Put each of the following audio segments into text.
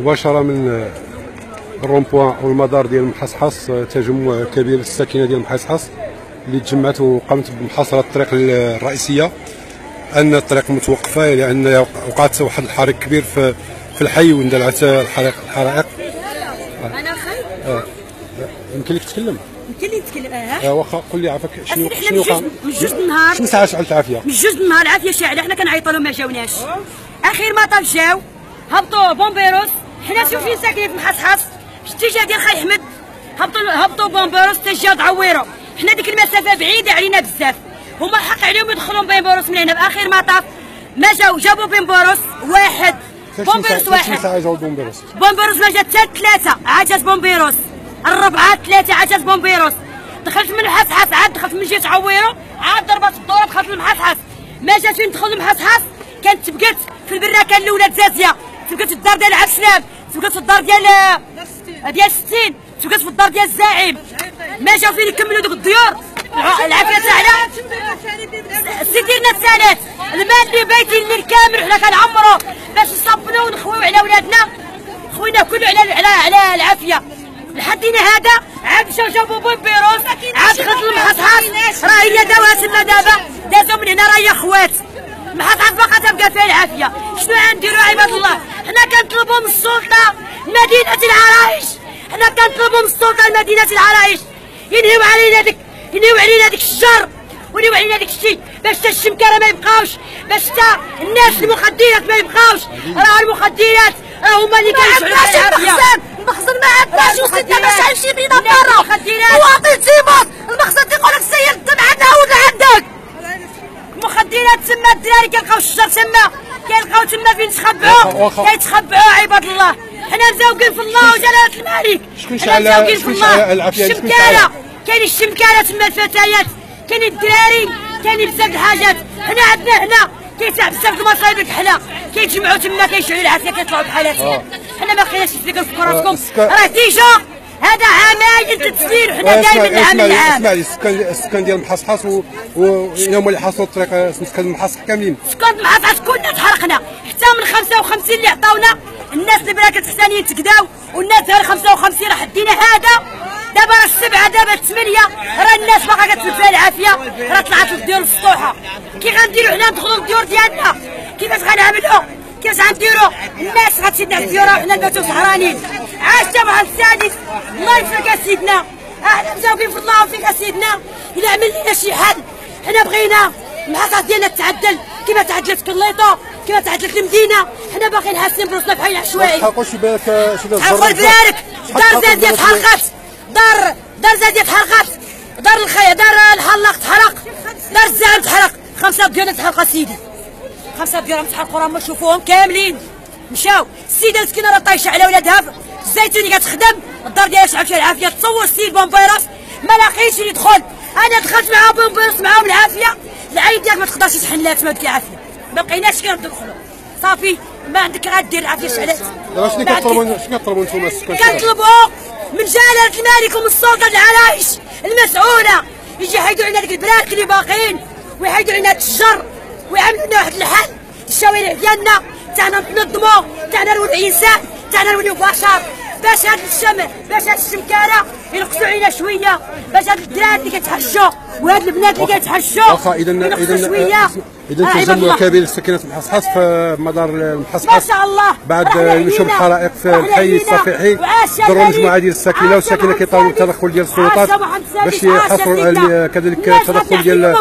مباشرة من الرومبوان أو المدار ديال محصحص تجمع كبير للساكنه ديال محصحص اللي تجمعت وقامت بمحاصرة الطريق الرئيسية. أن الطريق متوقفة لأن وقعت واحد الحريق كبير في في الحي واندلعت الحريق الحرائق. أنا خايف. آه. يمكن لك تتكلم يمكن لي نتكلم آه. آه واخا قول لي عافاك شنو شنو وقع من جوج النهار. شنو ساعة شعلت العافية؟ من جوج النهار عافية شاعلة حنا كنعيطوا لهم ما جاوناش أخير ما جاو هبطوا بومبيروس حنا شوف فين ساكنين في محصحص. في الاتجاه ديال خاي أحمد هبطوا هبطوا بومبيروس اتجاه تعويرو حنا ديك المسافة بعيدة علينا بزاف. هما حق عليهم يدخلوا بومبيروس من هنا. بآخر مطاف ما جاو جابوا بومبيروس واحد. بومبيروس واحد. جاو بومبيروس. ما جات حتى ثلاثة. عاد جات بومبيروس. الربعة ثلاثة عاد جات بومبيروس. دخلت من الحصحص عاد دخلت من جهة عويرو عاد ضربت الدورة دخلت للمحصحص ما جات فين دخل المحصحص كانت تبقت في البراكة الأولى تزازية تبقت في الدار ديال عبد السلام تبقت في الدار ديال ديال 60 تبقت في الدار ديال الزعيم. ما جاو فين يكملوا دوك الديور؟ الع- العافية تاعنا سيدي السنات المال اللي بايتين الليل كامل حنا كنعمرو. باش نصبنو ونخويو على ولادنا. خوينا كله على على العافية. لحدينا هذا؟ عاد مشاو جابوا بومبيروس عاد دخلت المحصحص راه هي داوها تما دابا. دازو من هنا راه هي خوات. المحصحص باقا تبقى فيها العافية. شنو غنديروا عباد الله؟ حنا كنطلبوا من السلطة مدينة العرايش حنا كنطلبوا من السلطة مدينة العرايش ينهيو علينا ديك ينهيو علينا ديك الشر. ونيو علينا داك الشيء باش تا الشمكارة ما يبقاوش. باش تا الناس المخدرات ما يبقاوش. راه المخدرات راه هما اللي كيشعلوا على العافية. المخزن ما باش نمشي بينا برا. المخدرات. مواطن تيموت المخزن تيقول لك سير الدم عندنا عود عندك. المخدرات تما الدراري كيلقاو الشجر تما. كيلقاو تما فين. يتخبعوا كيتخبعوا عباد الله. حنا مزوقين في الله وجلالة الملك. شكون حنا شعل- مزوقين في الله. شعل؟ كاين الشمكالة تما الفتيات. كاين الدراري. كاين بزاف د الحاجات. حنا عندنا هنا. كيتاع بزاف د المصايب الكحله كيتجمعوا تما كيشعلوا العافية كيطلعوا بحال هكا. حنا ما بقيناش نفكروا في راسكم السكا- راه ديجا هذا عمايل تسليل وحنا دايما العام العام. اسمع لي السكان السكان ديال محصحص و- و- هما اللي حاصروا الطريق سكان محصحص كاملين. مع بعض كلنا تحرقنا. حتى من 55 اللي عطاونا الناس اللي براكة حسانيين تقداو والناس ديال 55 راه حدينا هذا. دابا راه السبعة دابا الثمانية راه الناس باقا كتلف فيها العافية. راه طلعت للديور السطوحة. كي غنديروا حنا ندخلوا للديور ديالنا. كيفاش غنعملوا كيفاش غنديروا الناس غتشدنا على الديور وحنا نباتوا سهرانين عاش مع السادس. الله يفرق سيدنا. إحنا مزوقين في الله. وفيك سيدنا. الا عمل لنا شي حل حنا بغينا المحطة ديالنا تعدل كما تعدلت كليطة كما تعدلت المدينة. حنا باقيين حاسين براسنا بحال العشوائي. تحققوا شي بالك شي دار تحققوا بذلك دار زادية تحرقت دار دار زادية تحرقت دار الخي دار الحلاق تحرق. دار الزعم تحرق. خمسة ديالنا تحرقوا سيدي. خمسة ديالهم تحرقوا راهم شوفوهم كاملين. مشاو. السيدة مسكينة راه طايشة على ولادها. الزيتوني كتخدم. الدار ديالها شعب فيها العافية. تصور السيد بومبيروس. ما لاقيش اللي يدخل. أنا دخلت مع بومبيروس معاهم العافية. العين ديالك ما تقدرش تحلات ما ديك العافية. ما بقيناش كنردو ندخلوا. صافي. ما عندك غادير العافية شعلات دابا شنو كطلبوا شنو كطلبوا نتوما السكان كنطلبوا من جلالة الملك ومن السلطة العرايش المسؤولة يجي يحيدوا علينا ديك البراك اللي باقيين ويحيدوا علينا الشجر ويعملوا لنا واحد الحل الشوارع ديالنا. تاعنا نتنظموا تاعنا نولوا إنسان. تاعنا نولوا بشر. باش هاد الشم باش هاد الشمكارة ينقصوا علينا شوية باش هاد الدراري اللي كيتحشوا وهاد البنات اللي كيتحشوا واخا اذا اذا شوية اذا تجمع. كبير لسكنة محصحص في مدار المحصحص ما شاء الله بعد علينا. الحرائق في الحي. الصفيحي علينا. مجموعة ديال الساكنة والساكنة كيطالبوا. التدخل ديال السلطات. باش يحصروا. ال- كذلك التدخل ديال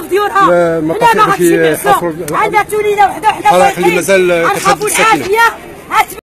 ما باش. يحصروا عندنا تولينا وحدة وحدة الحرائق اللي. مازال الساكنة. العافية.